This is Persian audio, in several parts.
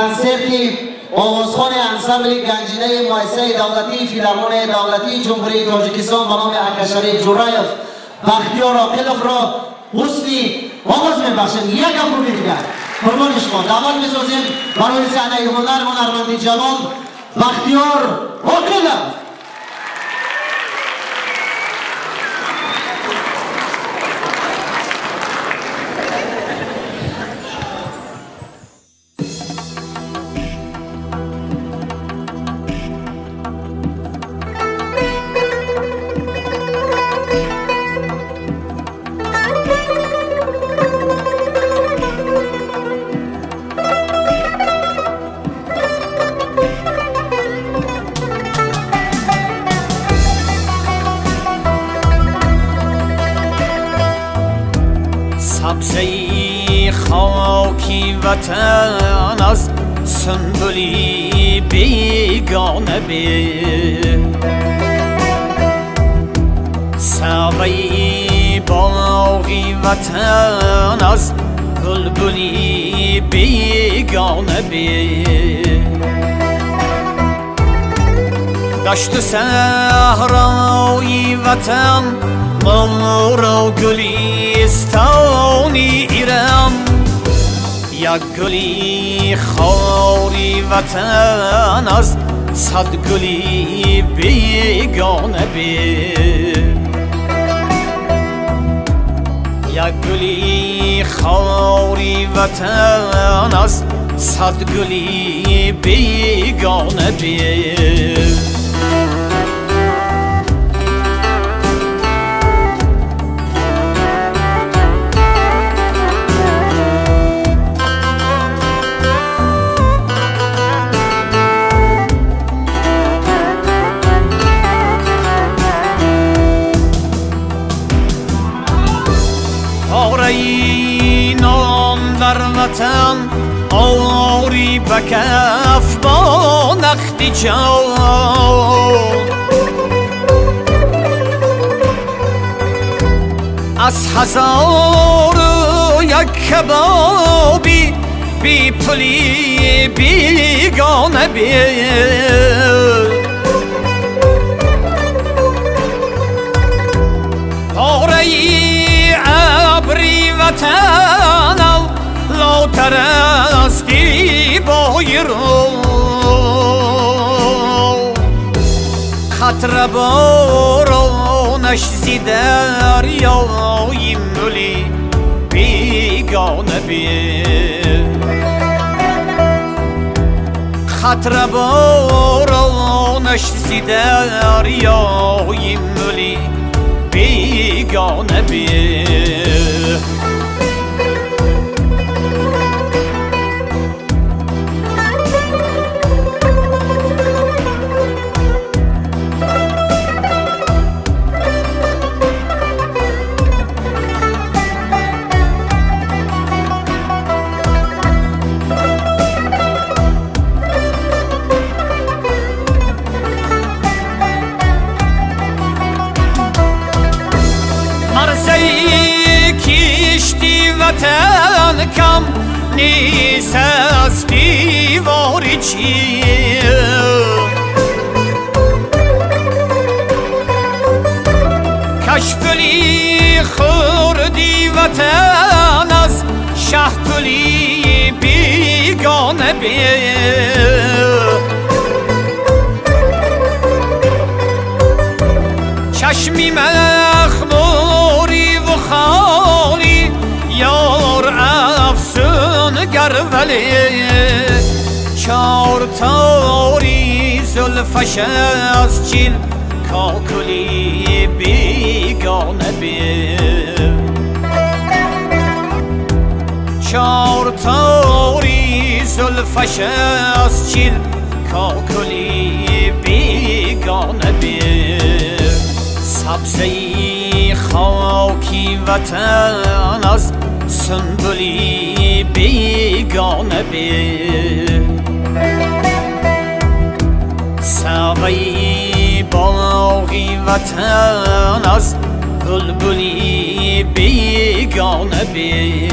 کنسرتی. آوازخان انسمبل گنجینه مؤسسه دولتی فیلارمون دولتی جمهوری تاجیکستان به نام اکشری جورایف بختیار آقلف را حسنی آغاز میبخشند یک هم دیگر. قربان شما. دعوت می‌سازیم برای صحنه هنر هنرمندی جوان بختیار آقلف سبزه خاکی وطن از سنبولی بیگانه بی. سبه باغی وطن از بلبلی بیگانه بی. دشت و صحرای وطن مور و گلیستانی ایران یک گلی خاری وطن از صد گلی بیگانه بی یک گلی خاری وطن از صد گلی بیگانه بی نام در وطن آری بکف با نختی جان. از هزار یک کبابی بی پلی بیگانه بی Parasti boiro Хатра боронаш зи дарёи мӯли бегона бир Хатра боронаш зи дарёи мӯли бегона бир کم نیست از دیواری چیه کشفلی خوردی وطن از شهپلی بیگانه بیه چشمی مخموری و خالی یار گرولی چار تاری زلفش از چین کاکلی بیگانه بی چار تاری زلفش از چین کاکلی بیگانه بی سبزه خاکی وطن از سنبولی بیگانه بی سبه باغی وطن از بلبلی بیگانه بی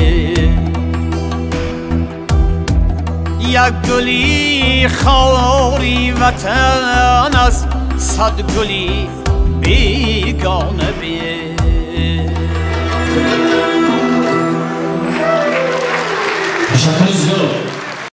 یک گلی خاری وطن از صد گلی بیگانه بی Chapeuzinho.